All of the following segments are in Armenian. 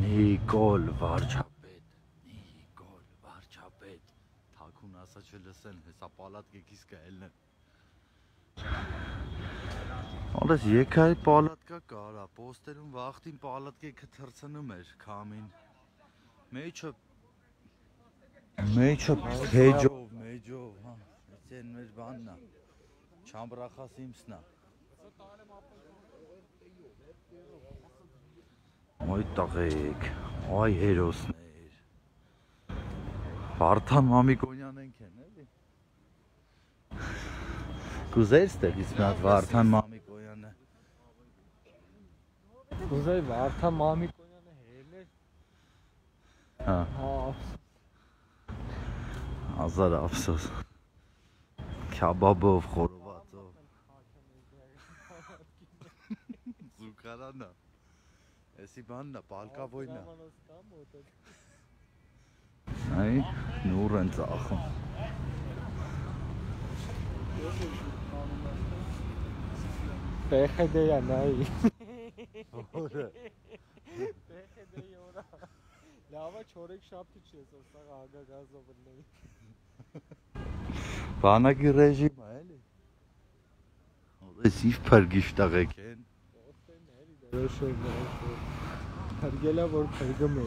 Նիկոլ վարչապետ, Նիկոլ վարչապետ, թակուն ասա չլսեն, հեսա պալատկեքիս կայելն են։ Ալես եկայ պալատկա կարա, պոստերում վախտին պալատկեքը թրցնում էր քամին։ Մեջը Մեջը փեջով, մեջով, հա, էսեն մեր բաննա։ Չամբրախաս իմսնա։ Ոյ տղեկ, այ հերոսներ։ Վարդան Մամիկոնյանենք են, էլի։ Կուզեր ստեղից մի հատ Վարդան Մամիկոյանը։ Ուզեի Վարդան Մամիկոնյանը հելեր։ Հա, Հա, հազար ափսոս։ Քաբաբով, խորովածով։ Զուկարանա։ Էսի բաննա, պալկավոյնա։ Այ նուր են ծախում։ Պեխեդեյա նայի։ Որը Պեխեդեյի որա։ Լավա չորեք շապտի չես, ոստաղ ագագազով լնեի։ բանակի ռեժիմը էլի։ Ո՞րես իվ փրկիչ տղեկ են։ Դրոշոր դրոշոր։ Հարգելա որ փրկում է։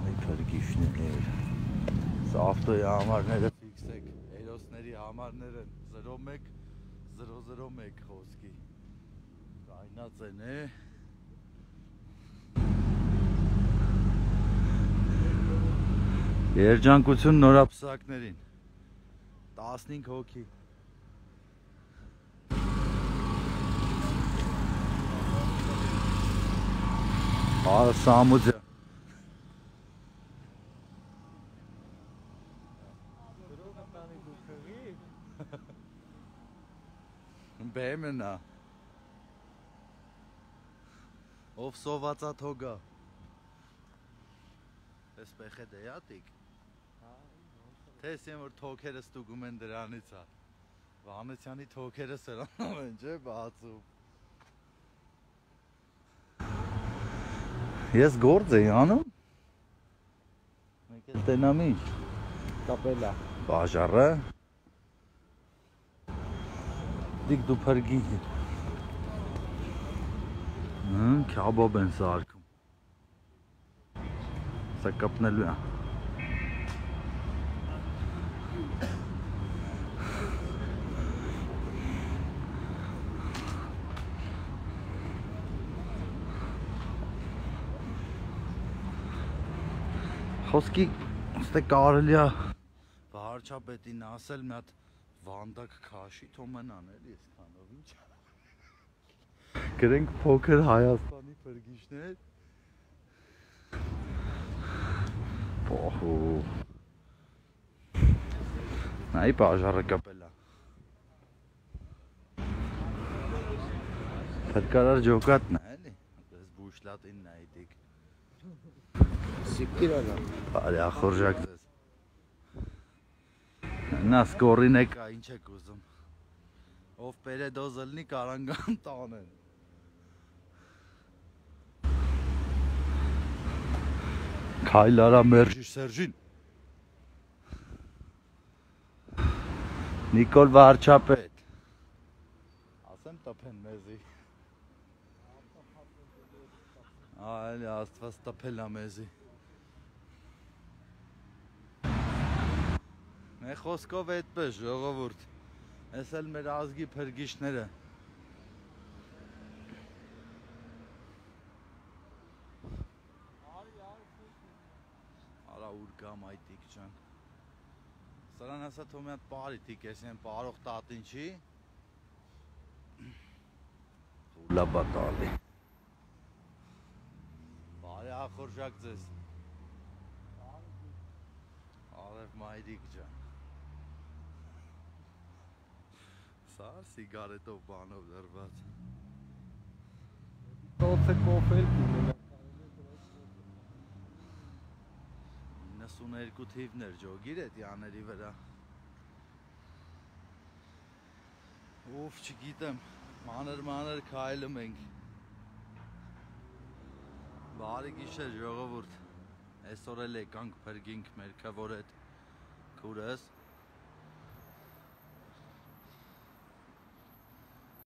Այ փրկիչներ։ Սա ավտոյի համարները ֆիքսեք, հերոսների համարները 01 001 խոսքի։ Կայնած են, է։ Երջանկություն նորապսակներին։ 15 հոգի։ Ա Սամուձը Բեմնա։ Ով սովածա թոգա։ Էս պեխե դեյատիկ։ Թես եմ որ թոքերը ստուգում են դրանից է։ Վանեցյանի թոքերը սրանով են, չէ, բացում։ Ես գործ էի անում։ Մեկ էլ տենամի Կապելա։ բաժարը։ Դիք դու փրկի։ Հմ, քաբաբ են սարքում։ Սա կապնելու է։ Խոսքի ստե կարելի է վարչապետին ասել մի հատ վանդակ քաշի թո մնան էլի այսքանով ինչ գրենք փոքր Հայաստանի փրկիչներ Պահու Նայ բաժարը կապելա Փրկարար ջոկատն է էլի Ես բուշլատին նայդիկ Սիկիրալա։ Բարի ախորժակ ձեզ Նա սկորին եկա, ինչ եք ուզում Ով պերեդոզ լնի կարանգան տանեն Քայլ արա մերժի Սերժին Նիկոլ վարչապետ Ասեմ տպեն մեզի Այլ աստված տպել է մեզի Մե խոսքով այդպես ժողովուրդ Էս էլ մեր ազգի փրկիչները Արա ուր կամ այտիկ ջան Սրան ասա թող մի հատ բարի տիկես են բարող տատին չի Ուլա բատալի Բարի ախորժակ ձեզ Արև մայրիկ ջան Սա սիգարետով բանով դրված Տոցը կոֆել դիմենա։ 92 թիվներ ջոգիր է տյաների վրա Ով չգիտեմ Մանր մանր քայլում ենք։ Բարի գիշեր ժողովուրդ։ Այսօր էլ եկանք փրկինք մեր քվոր հետ քուրս